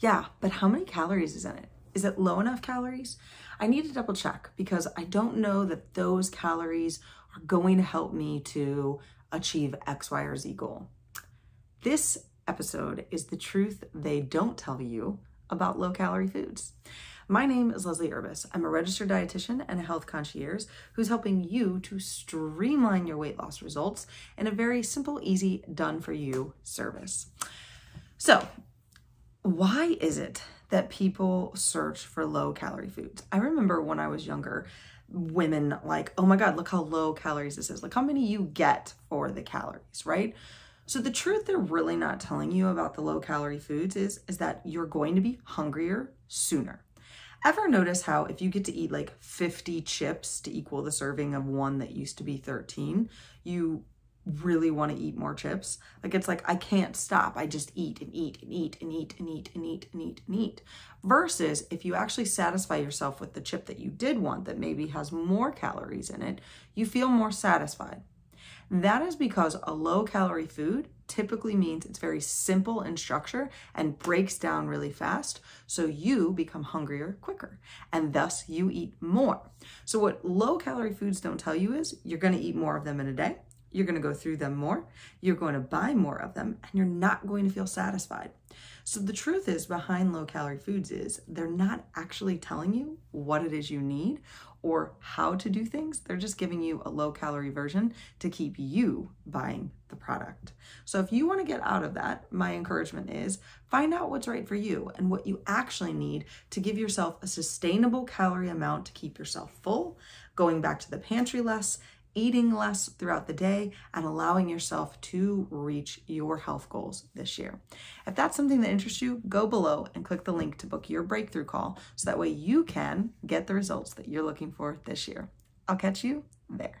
Yeah, but how many calories is in it? Is it low enough calories? I need to double check because I don't know that those calories are going to help me to achieve X, Y, or Z goal. This episode is the truth they don't tell you about low calorie foods. My name is Leslie Urbas. I'm a registered dietitian and a health concierge who's helping you to streamline your weight loss results in a very simple, easy, done for you service. So, why is it that people search for low calorie foods? I remember when I was younger, women like, oh my God, look how low calories this is. Look how many you get for the calories, right? So the truth they're really not telling you about the low calorie foods is, is that you're going to be hungrier sooner. Ever notice how if you get to eat like 50 chips to equal the serving of one that used to be 13, you really want to eat more chips? Like it's like I can't stop. I just eat and eat and eat and eat and eat and eat and eat and eat. Versus if you actually satisfy yourself with the chip that you did want that maybe has more calories in it, you feel more satisfied. That is because a low calorie food typically means it's very simple in structure and breaks down really fast. So you become hungrier quicker and thus you eat more. So what low calorie foods don't tell you is you're going to eat more of them in a day. You're going to go through them more. You're going to buy more of them and you're not going to feel satisfied. So the truth is behind low calorie foods is they're not actually telling you what it is you need or how to do things. They're just giving you a low calorie version to keep you buying the product. So if you want to get out of that, my encouragement is find out what's right for you and what you actually need to give yourself a sustainable calorie amount to keep yourself full, going back to the pantry less, eating less throughout the day, and allowing yourself to reach your health goals this year. If that's something that interests you, go below and click the link to book your breakthrough call so that way you can get the results that you're looking for this year. I'll catch you there.